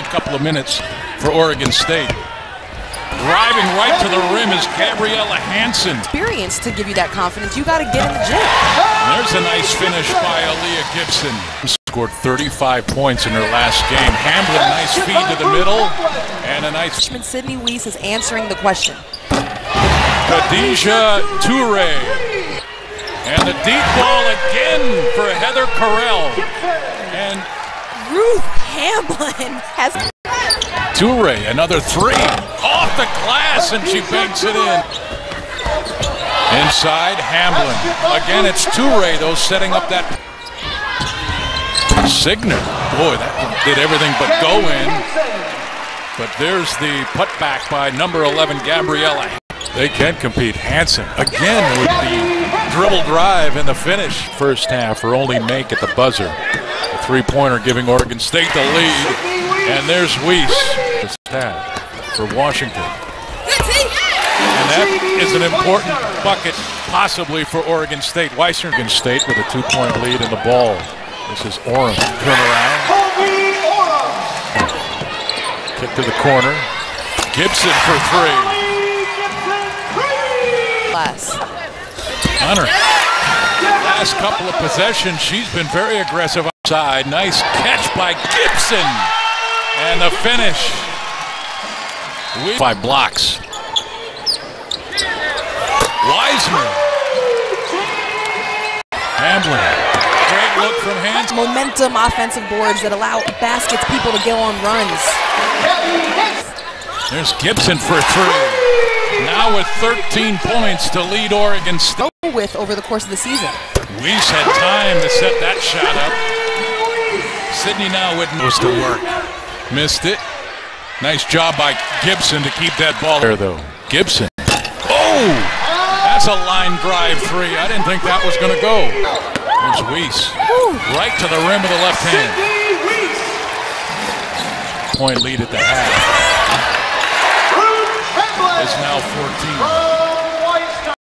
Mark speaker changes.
Speaker 1: early couple of minutes for Oregon State. Driving right to the rim is Gabriella Hanson.
Speaker 2: Experience to give you that confidence. You got to get in the gym.
Speaker 1: There's a nice finish by Aaliyah Gibson. Scored 35 points in her last game. Hamblin, nice feed to the middle, and a nice.
Speaker 2: Freshman Sydney Wiese is answering the question.
Speaker 1: Khadija Toure. And the deep ball again for Heather Corral. And
Speaker 2: Ruth Hamblin has
Speaker 1: Toure, another three. Off the glass, and she banks it in. Inside, Hamblin. Again, it's Toure, though, setting up that. Siegner. Boy, that one did everything but go in. But there's the putback by number 11, Gabriella. They can't compete. Hanson again with the dribble drive and the finish. First half, her only make at the buzzer. The three-pointer giving Oregon State the lead. And there's Weiss. First half for Washington. And that is an important bucket, possibly for Oregon State. Weiss Oregon State with a two-point lead in the ball. This is Orem. Turn around. Kick to the corner. Gibson for three.
Speaker 2: class.
Speaker 1: Hunter. Last couple of possessions, she's been very aggressive outside. Nice catch by Gibson. And the finish. We Five blocks. Wiseman. Hamblin. Great look from Hanson.
Speaker 2: Momentum offensive boards that allow baskets people to go on runs.
Speaker 1: There's Gibson for three. Now with 13 points to lead Oregon State.
Speaker 2: With over the course of the season.
Speaker 1: Weiss had time to set that shot up. Sydney now with was to work. Missed it. Nice job by Gibson to keep that ball there, though. Gibson. Oh! That's a line drive three. I didn't think that was going to go. There's Weiss. Right to the rim of the left hand. Point lead at the half. Is now 14.